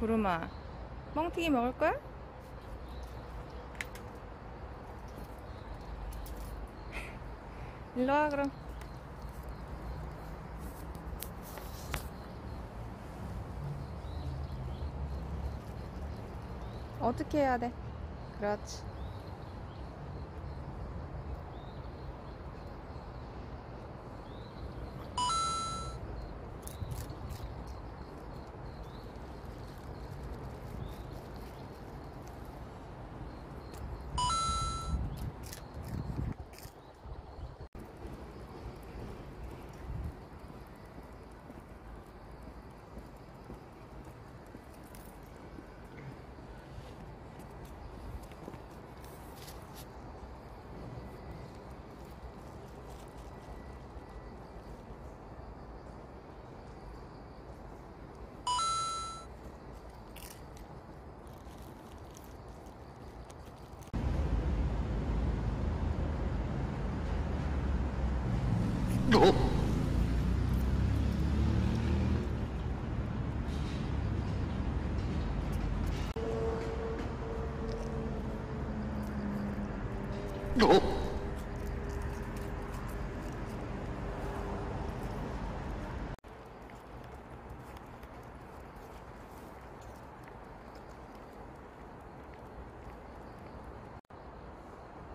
구름아 뻥튀기 먹을 거야? 일로 와 그럼 어떻게 해야 돼? 그렇지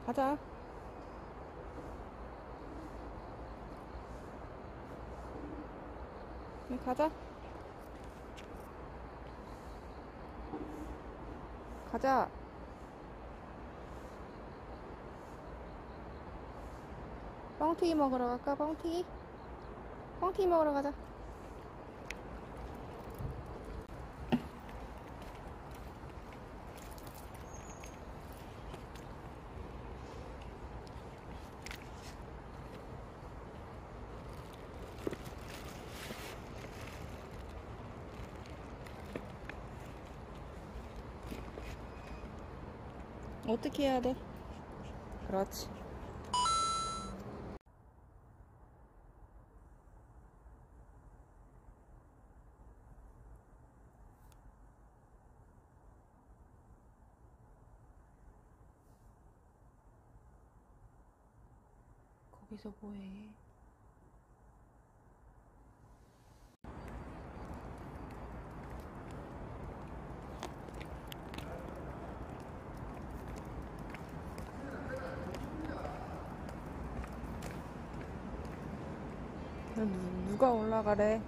가자 가자. 가자. 뻥튀기 먹으러 갈까 뻥튀기? 뻥튀기 먹으러 가자 어떻게 해야 돼? 그렇지 거기서 뭐해? 누, 누가 올라가래?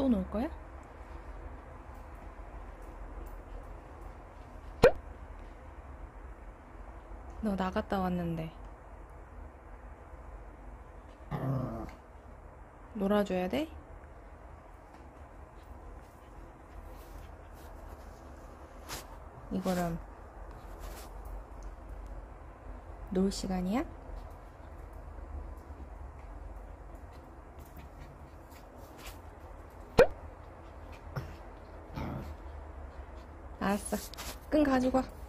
또놀 거야? 너 나갔다 왔는데 놀아줘야 돼? 이거는 놀 시간이야? 알았어. 끈 가지고 와.